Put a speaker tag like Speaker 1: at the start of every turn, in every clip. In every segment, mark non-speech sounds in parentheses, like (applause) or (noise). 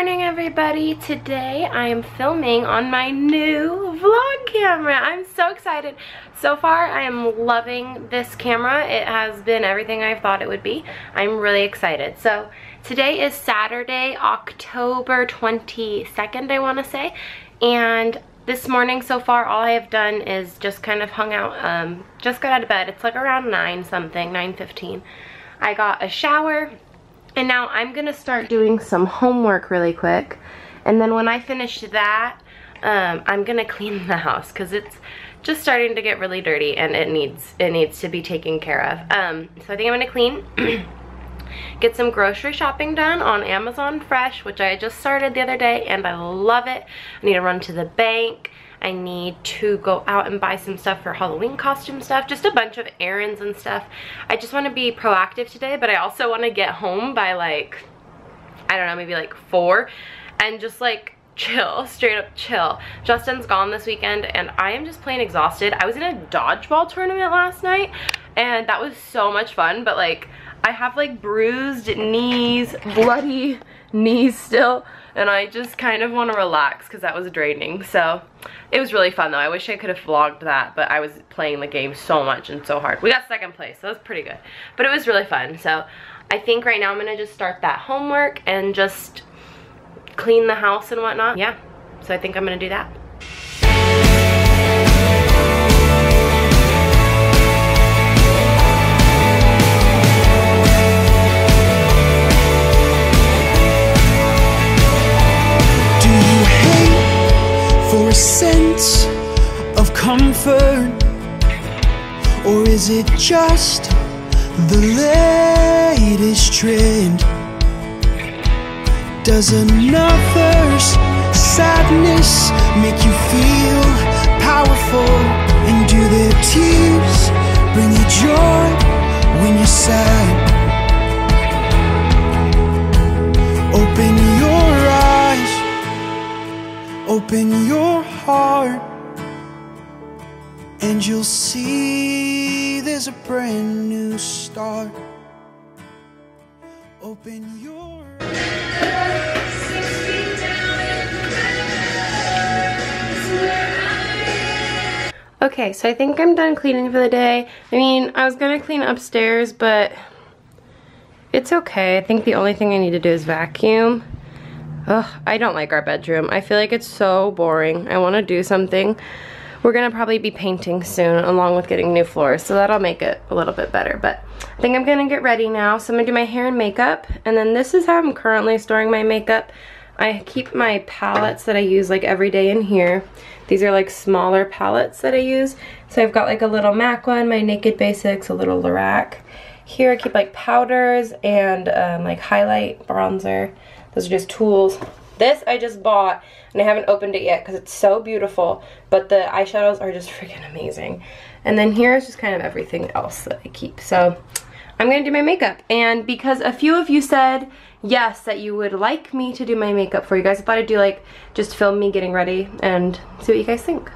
Speaker 1: Morning everybody. Today I am filming on my new vlog camera. I'm so excited. So far I am loving this camera. It has been everything I thought it would be. I'm really excited. So today is Saturday, October 22nd I want to say. And this morning so far all I have done is just kind of hung out, um, just got out of bed. It's like around 9 something, 9.15. I got a shower and now I'm gonna start doing some homework really quick. And then when I finish that, um, I'm gonna clean the house because it's just starting to get really dirty and it needs it needs to be taken care of. Um, so I think I'm gonna clean, (clears throat) get some grocery shopping done on Amazon Fresh, which I just started the other day and I love it. I need to run to the bank I need to go out and buy some stuff for Halloween costume stuff, just a bunch of errands and stuff. I just want to be proactive today, but I also want to get home by like, I don't know, maybe like four and just like chill, (laughs) straight up chill. Justin's gone this weekend and I am just plain exhausted. I was in a dodgeball tournament last night and that was so much fun, but like I have like bruised knees, bloody knees still, and I just kind of want to relax because that was draining. So it was really fun though. I wish I could have vlogged that, but I was playing the game so much and so hard. We got second place, so that was pretty good. But it was really fun. So I think right now I'm gonna just start that homework and just clean the house and whatnot. Yeah, so I think I'm gonna do that.
Speaker 2: Comfort? Or is it just the latest trend? Does another's sadness make you feel powerful? And do their tears bring you joy when you're sad? Open your eyes, open your heart And you'll see there's a brand new start Open your
Speaker 1: Okay, so I think I'm done cleaning for the day. I mean, I was gonna clean upstairs, but it's okay. I think the only thing I need to do is vacuum. Ugh, I don't like our bedroom. I feel like it's so boring. I want to do something. We're to probably be painting soon along with getting new floors, so that'll make it a little bit better. But I think I'm to get ready now. So I'm to do my hair and makeup, and then this is how I'm currently storing my makeup. I keep my palettes that I use like every day in here. These are like smaller palettes that I use. So I've got like a little MAC one, my Naked Basics, a little Lorac. Here I keep like powders and um, like highlight bronzer. Those are just tools. This I just bought and I haven't opened it yet because it's so beautiful. But the eyeshadows are just (laughs) freaking amazing. And then here is just kind of everything else that I keep. So I'm going to do my makeup. And because a few of you said yes, that you would like me to do my makeup for you guys, I thought I'd do like, just film me getting ready and see what you guys think.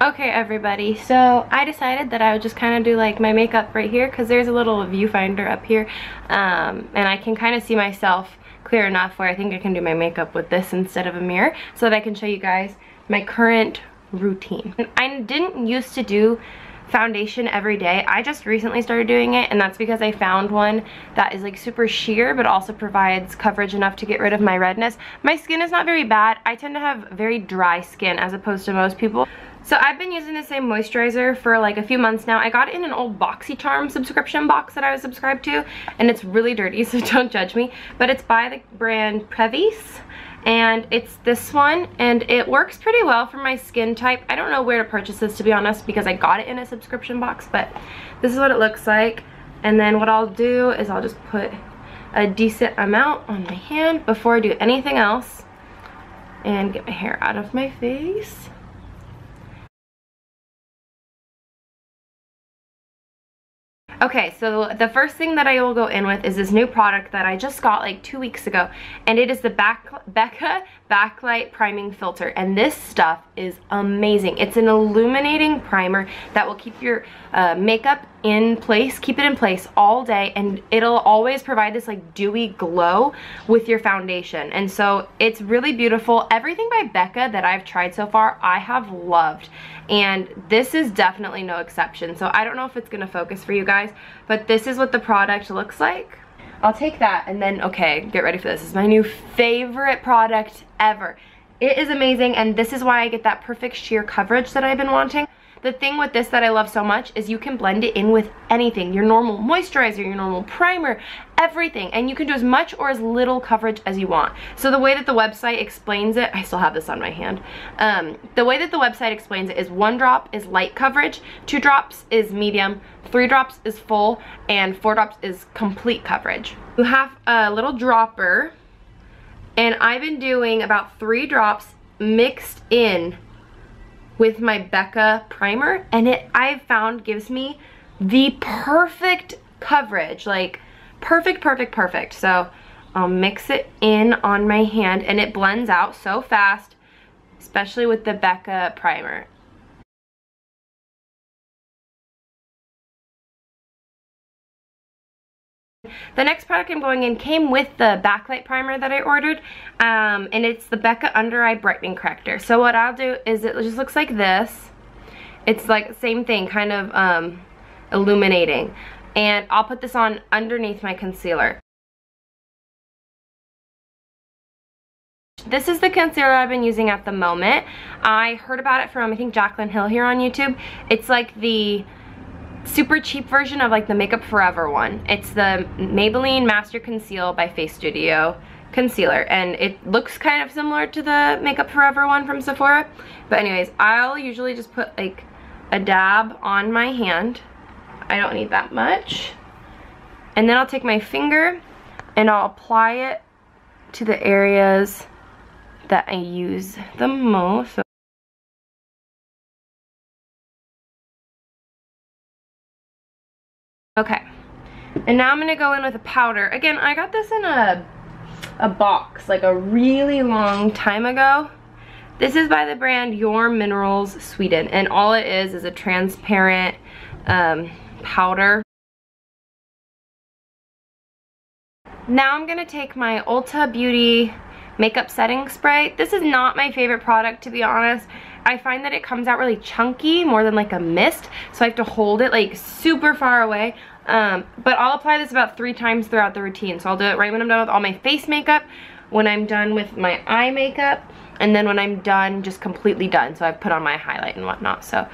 Speaker 1: Okay everybody, so I decided that I would just kind of do like my makeup right here because there's a little viewfinder up here um, and I can kind of see myself clear enough where I think I can do my makeup with this instead of a mirror so that I can show you guys my current routine. I didn't used to do foundation every day. I just recently started doing it and that's because I found one that is like super sheer but also provides coverage enough to get rid of my redness. My skin is not very bad. I tend to have very dry skin as opposed to most people. So I've been using the same moisturizer for like a few months now. I got it in an old BoxyCharm subscription box that I was subscribed to and it's really dirty (laughs) so don't judge me. But it's by the brand Previs and it's this one and it works pretty well for my skin type. I don't know where to purchase this to be honest because I got it in a subscription box but this is what it looks like and then what I'll do is I'll just put a decent amount on my hand before I do anything else and get my hair out of my face. Okay, so the first thing that I will go in with is this new product that I just got like two weeks ago. And it is the Back Becca Backlight Priming Filter. And this stuff is amazing. It's an illuminating primer that will keep your uh, makeup in place, keep it in place all day and it'll always provide this like dewy glow with your foundation. And so it's really beautiful. Everything by Becca that I've tried so far, I have loved. And this is definitely no exception. So I don't know if it's gonna focus for you guys, but this is what the product looks like. I'll take that and then, okay, get ready for this. This is my new favorite product ever. It is amazing and this is why I get that perfect sheer coverage that I've been wanting. The thing with this that I love so much is you can blend it in with anything. Your normal moisturizer, your normal primer, everything. And you can do as much or as little coverage as you want. So the way that the website explains it, I still have this on my hand. Um, the way that the website explains it is one drop is light coverage, two drops is medium, three drops is full, and four drops is complete coverage. You have a little dropper, and I've been doing about three drops mixed in with my Becca primer and it I've found gives me the perfect coverage like perfect perfect perfect. So I'll mix it in on my hand and it blends out so fast especially with the Becca primer The next product I'm going in came with the backlight primer that I ordered, um, and it's the Becca Under Eye Brightening Corrector. So what I'll do is it just looks like this. It's like same thing, kind of um, illuminating. And I'll put this on underneath my concealer. This is the concealer I've been using at the moment. I heard about it from, I think, Jaclyn Hill here on YouTube. It's like the super cheap version of like the Makeup Forever one. It's the Maybelline Master Conceal by Face Studio concealer and it looks kind of similar to the Makeup Forever one from Sephora. But anyways, I'll usually just put like a dab on my hand. I don't need that much. And then I'll take my finger and I'll apply it to the areas that I use the most. Okay. And now I'm to go in with a powder. Again, I got this in a, a box like a really long time ago. This is by the brand Your Minerals Sweden. And all it is is a transparent um, powder. Now I'm to take my Ulta Beauty makeup setting spray. This is not my favorite product to be honest. I find that it comes out really chunky more than like a mist so I have to hold it like super far away um, but I'll apply this about three times throughout the routine so I'll do it right when I'm done with all my face makeup when I'm done with my eye makeup and then when I'm done just completely done so I've put on my highlight and whatnot so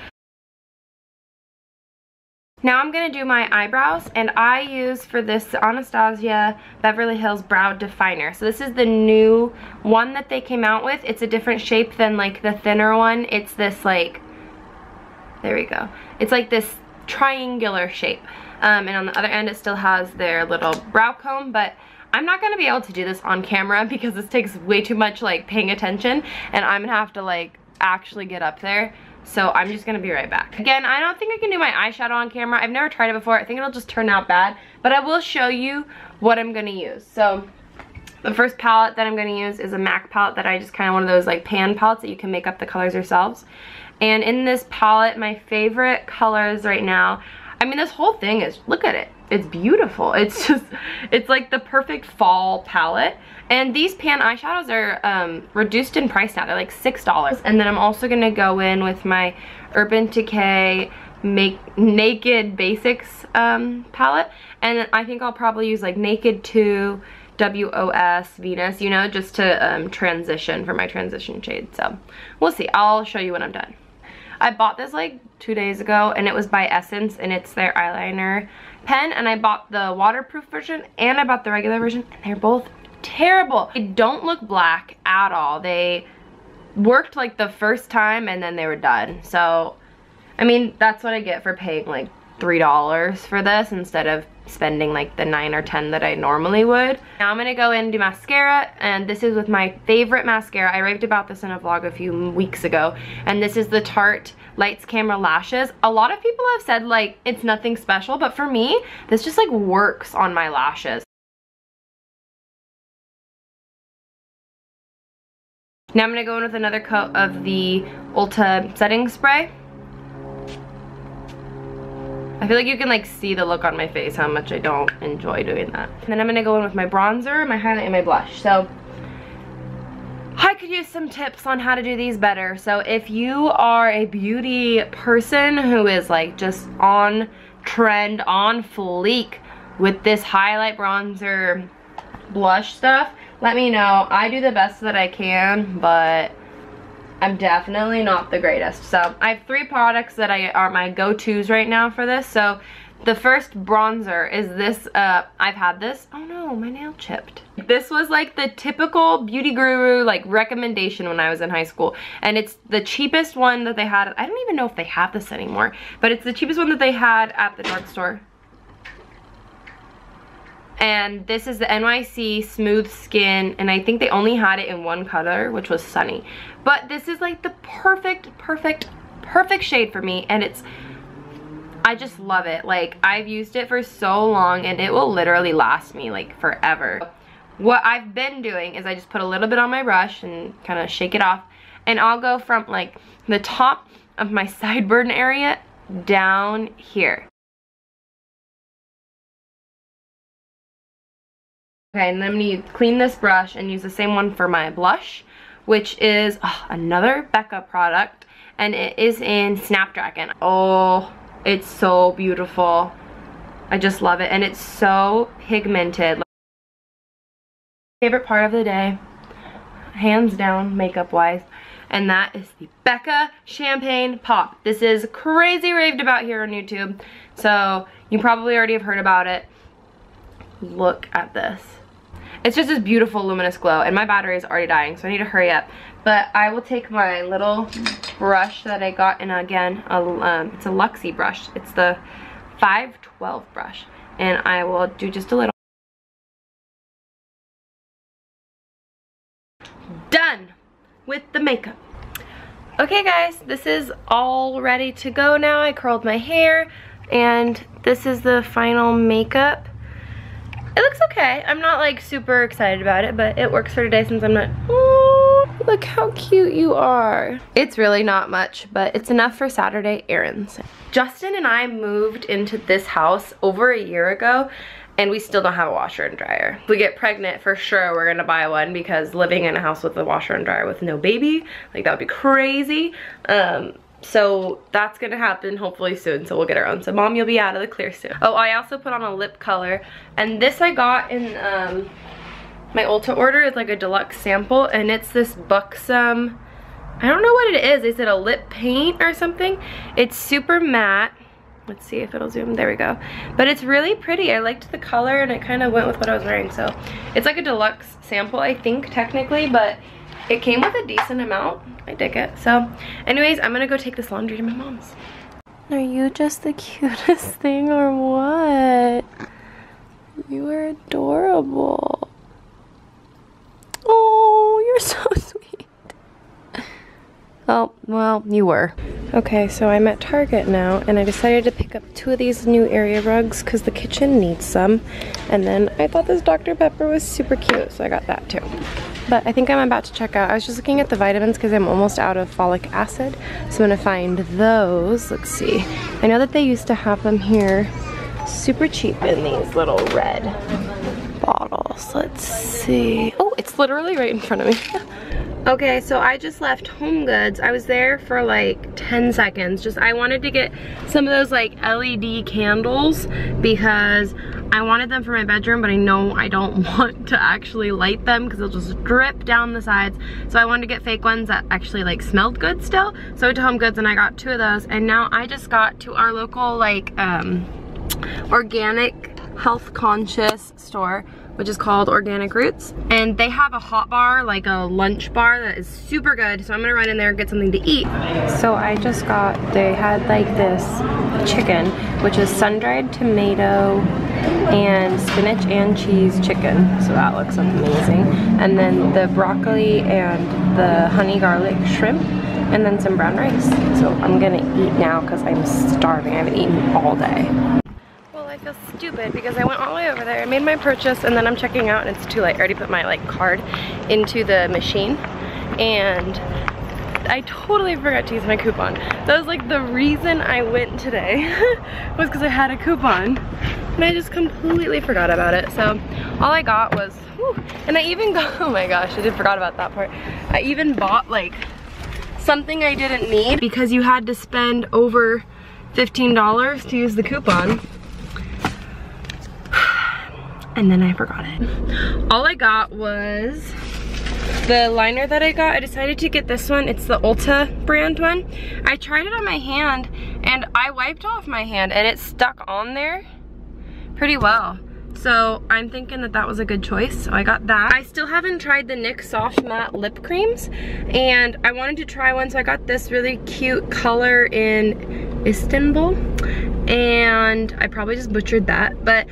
Speaker 1: now I'm going to do my eyebrows and I use for this Anastasia Beverly Hills Brow Definer. So this is the new one that they came out with. It's a different shape than like the thinner one. It's this like, there we go. It's like this triangular shape. Um, and on the other end it still has their little brow comb but I'm not going to be able to do this on camera (laughs) because this takes way too much like paying attention and I'm going to have to like actually get up there so I'm just gonna be right back. Again, I don't think I can do my eyeshadow on camera. I've never tried it before. I think it'll just turn out bad. But I will show you what I'm gonna use. So the first palette that I'm gonna use is a MAC palette that I just kind of one of those like pan palettes that you can make up the colors yourselves. And in this palette, my favorite colors right now, I mean this whole thing is, look at it. It's beautiful. It's (laughs) just, it's like the perfect fall palette. And these pan eyeshadows are um, reduced in price now. They're like $6. And then I'm also going to go in with my Urban Decay make Naked Basics um, palette. And I think I'll probably use like Naked 2, WOS, Venus, you know, just to um, transition for my transition shade. So we'll see. I'll show you when I'm done. I bought this like two days ago and it was by Essence and it's their eyeliner pen and I bought the waterproof version and I bought the regular version and they're both terrible. They don't look black at all. They worked like the first time and then they were done. So, I mean, that's what I get for paying like $3 for this instead of spending like the 9 or 10 that I normally would. Now I'm going to go in and do mascara and this is with my favorite mascara. I raved about this in a vlog a few weeks ago and this is the Tarte Lights Camera Lashes. A lot of people have said like it's nothing special but for me this just like works on my lashes. Now I'm to go in with another coat of the Ulta setting spray. I feel like you can like see the look on my face how much I don't enjoy doing that. And then I'm gonna go in with my bronzer, my highlight, and my blush. So I could use some tips on how to do these better. So if you are a beauty person who is like just on trend, on fleek with this highlight bronzer blush stuff, let me know. I do the best that I can, but I'm definitely not the greatest. So I have three products that I are my go-tos right now for this. So the first bronzer is this, uh, I've had this. Oh no, my nail chipped. This was like the typical beauty guru like recommendation when I was in high school. And it's the cheapest one that they had. I don't even know if they have this anymore, but it's the cheapest one that they had at the drugstore and this is the NYC Smooth Skin, and I think they only had it in one color, which was Sunny. But this is like the perfect, perfect, perfect shade for me, and it's, I just love it. Like, I've used it for so long, and it will literally last me, like, forever. What I've been doing is I just put a little bit on my brush and kind of shake it off, and I'll go from, like, the top of my (laughs) sideburn area down here. Okay, and then I'm going to clean this brush and use the same one for my blush, which is oh, another Becca product, and it is in Snapdragon. Oh, it's so beautiful. I just love it, and it's so pigmented. Favorite part of the day, hands down, makeup-wise, and that is the Becca Champagne Pop. This is crazy raved about here on YouTube, so you probably already have heard about it. Look at this. It's just this beautiful luminous glow and my battery is already dying so I need to hurry up. But I will take my little brush that I got in again, a, um, it's a Luxie brush. It's the 512 brush and I will do just a little. Done with the makeup. Okay guys, this is all ready to go now. I curled my hair and this is the final makeup. It looks okay. I'm not like super excited about it, but it works for today since I'm not, oh, look how cute you are. It's really not much, but it's enough for Saturday errands. Justin and I moved into this house over a year ago and we still don't have a washer and dryer. If we get pregnant, for sure we're gonna buy one because living in a house with a washer and dryer with no baby, like that would be crazy. Um, so that's gonna happen hopefully soon so we'll get our own so mom you'll be out of the clear soon oh i also put on a lip color and this i got in um my ulta order is like a deluxe sample and it's this buxom i don't know what it is is it a lip paint or something it's super matte let's see if it'll zoom there we go but it's really pretty i liked the color and it kind of went with what i was wearing so it's like a deluxe sample i think technically but it came with a decent amount. I dig it. So anyways, I'm gonna go take this laundry to my mom's. Are you just the (laughs) cutest thing or what? You are adorable. Oh, you're so (laughs) sweet. Oh, well, you were. Okay, so I'm at Target now, and I decided to pick up two of these new area rugs because the kitchen needs some. And then I thought this Dr. Pepper was super cute, so I got that too. But I think I'm about to check out. I was just looking at the vitamins because I'm almost out of folic acid. So I'm gonna find those. Let's see. I know that they used to have them here super cheap in these little red Let's see. Oh, it's literally right in front of me. (laughs) Okay, so I just left Home Goods. I was there for like 10 seconds. Just I wanted to get some of those like LED candles because I wanted them for my bedroom, but I know I don't (laughs) want to actually light them because they'll just drip down the sides. So I wanted to get fake ones that actually like smelled good still. So I went to Home Goods and I got two of those. And now I just got to our local like um, organic health conscious store which is called Organic Roots. And they have a hot bar, like a lunch bar that is super good. So I'm gonna run in there and get something to eat. So I just got, they had like this chicken, which is sun-dried tomato and spinach and cheese chicken. So that looks amazing. And then the broccoli and the honey garlic shrimp and then some brown rice. So I'm gonna eat now because I'm starving. I haven't eaten all day feel stupid because I went all the way over there, I made my purchase, and then I'm checking out and it's too late. I already put my like card into the machine. And I totally forgot to use my coupon. That was like the reason I went today (laughs) was because I had a coupon and I just completely forgot about it. So all I got was, whew, and I even got, (laughs) oh my gosh, I did forgot about that part. I even bought like something I didn't need because you had to spend over $15 to use the coupon. And then I forgot it. All I got was the liner that I got, I decided to get this one. It's the Ulta brand one. I tried it on my hand and I wiped off my hand and it stuck on there pretty well. So I'm thinking that that was a good choice. So I got that. I still haven't tried the NYX Soft Matte Lip Creams and I wanted to try one. So I got this really cute color in Istanbul and I probably just butchered that. But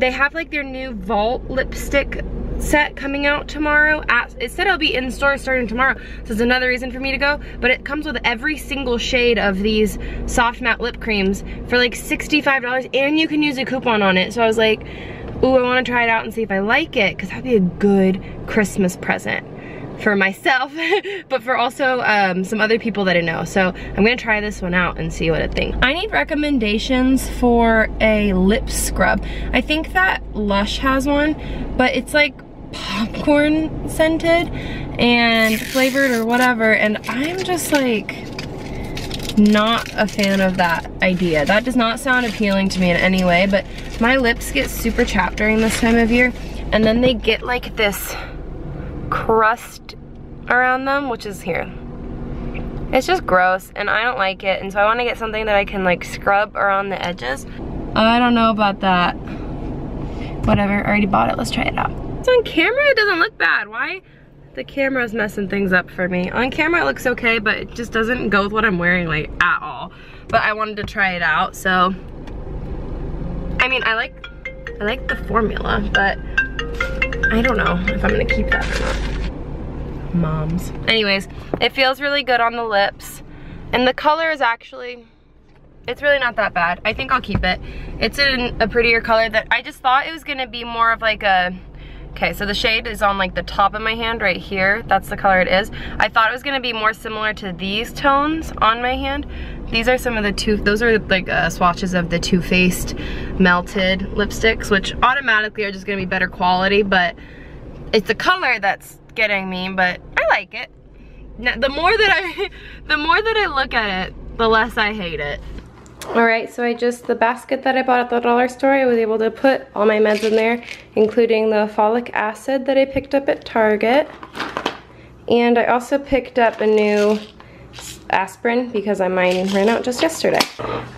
Speaker 1: they have like their new Vault lipstick set coming out tomorrow. At, it said it'll be in store starting tomorrow, so it's another reason for me to go. But it comes with every single shade of these soft matte lip creams for like $65 and you can use a coupon on it. So I was like, ooh, I wanna try it out and see if I like it because that'd be a good Christmas present for myself, (laughs) but for also um, some other people that I know. So I'm gonna try this one out and see what I think. I need recommendations for a lip scrub. I think that Lush has one, but it's like popcorn scented and flavored or whatever and I'm just like not a fan of that idea. That does not sound appealing to me in any way, but my lips get super chapped during this time of year and then they get like this crust around them, which is here. It's just gross and I don't like it and so I want to get something that I can like scrub around the edges. I don't know about that. Whatever, I already bought it, let's try it out. So on camera, it doesn't look bad. Why? The camera's messing things up for me. On camera, it looks okay, but it just doesn't go with what I'm wearing like at all. But I wanted to try it out, so. I mean, I like, I like the formula, but I don't know if I'm gonna keep that or not. Moms. Anyways, it feels really good on the lips. And the color is actually, it's really not that bad. I think I'll keep it. It's in a prettier color that I just thought it was gonna be more of like a Okay, so the shade is on like the top of my hand right here. That's the color it is. I thought it was gonna be more similar to these tones on my hand. These are some of the two, those are like uh, swatches of the Too Faced melted lipsticks, which automatically are just gonna be better quality, but it's the color that's getting me, but I like it. Now, the more that I, (laughs) the more that I look at it, the less I hate it. All right, so I just, the basket that I bought at the dollar store, I was able to put all my meds in there, including the folic acid that I picked up at Target. And I also picked up a new aspirin because I mine ran out just yesterday.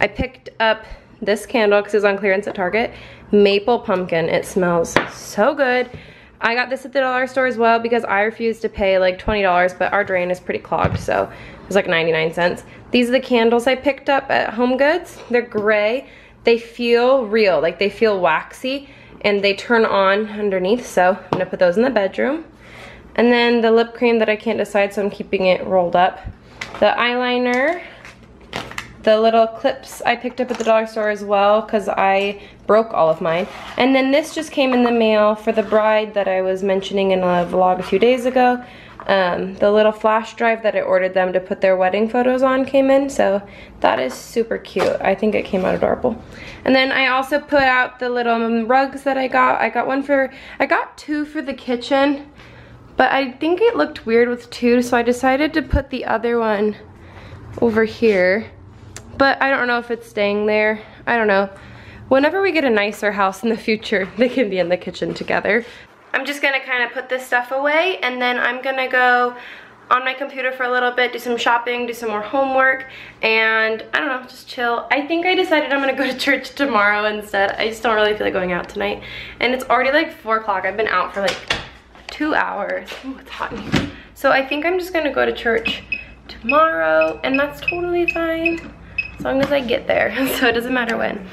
Speaker 1: I picked up this candle because it was on clearance at Target. Maple pumpkin, it smells so good. I got this at the dollar store as well because I refused to pay like $20, but our drain is pretty clogged, so it was like 99 cents. These are the candles I picked up at Home Goods. They're gray. They feel real, like they feel waxy, and they turn on underneath, so I'm gonna put those in the bedroom. And then the lip cream that I can't decide, so I'm keeping it rolled up. The eyeliner, the little clips I picked up at the dollar store as well because I broke all of mine. And then this just came in the mail for the bride that I was mentioning in a vlog a few days ago. Um, the little flash drive that I ordered them to put their wedding photos on came in, so that is super cute. I think it came out adorable. And then I also put out the little rugs that I got. I got one for, I got two for the kitchen, but I think it looked weird with two, so I decided to put the other one over here but I don't know if it's staying there. I don't know. Whenever we get a nicer house in the future, (laughs) they can be in the kitchen together. I'm just gonna kind of put this stuff away and then I'm gonna go on my computer for a little bit, do some shopping, do some more homework, and I don't know, just chill. I think I decided I'm gonna go to church tomorrow instead. I just don't really feel like going out tonight. And it's already like four o'clock. I've been out for like two hours. Oh, it's hot. So I think I'm just gonna go to church tomorrow, and that's totally fine as long as I get there, (laughs) so it doesn't matter when.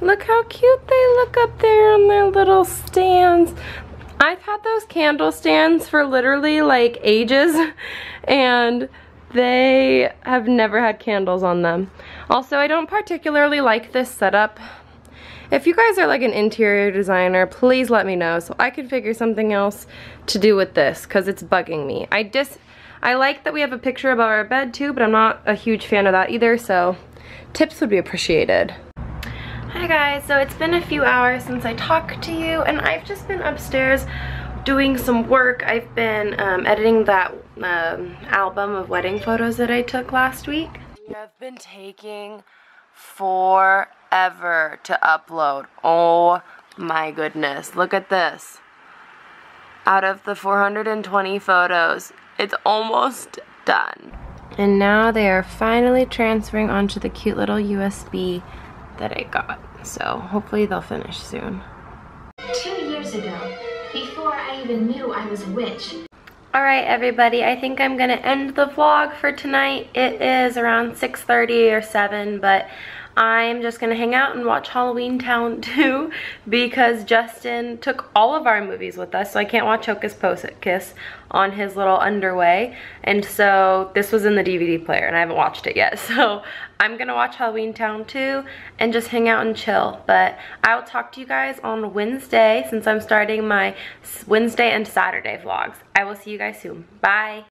Speaker 1: Look how cute they look up there on their little stands. I've had those candle stands for literally like ages (laughs) and they have never had candles on them. Also, I don't particularly like this setup. If you guys are like an interior designer, please let me know so I can figure something else to do with this because it's bugging me. I just I like that we have a picture above our bed too, but I'm not a huge fan of that either, so tips would be appreciated. Hi guys, so it's been a few hours since I talked to you and I've just been upstairs doing some work. I've been um, editing that um, album of wedding photos that I took last week. I've been taking forever to upload. Oh my goodness, look at this. Out of the 420 photos, it's almost done. And now they are finally transferring onto the cute little USB that I got. So hopefully they'll finish soon.
Speaker 3: Two years ago, before I even knew I was a witch.
Speaker 1: Alright everybody, I think I'm going to end the vlog for tonight. It is around 6.30 or 7, but I'm just to hang out and watch Halloweentown (laughs) 2 because Justin took all of our movies with us, so I can't watch Hocus Pocus on his little underway. And so this was in the DVD player and I haven't watched it yet. (laughs) So I'm to watch Halloweentown 2 and just hang out and chill. But I will talk to you guys on Wednesday since I'm starting my Wednesday and Saturday vlogs. I will see you guys soon. Bye.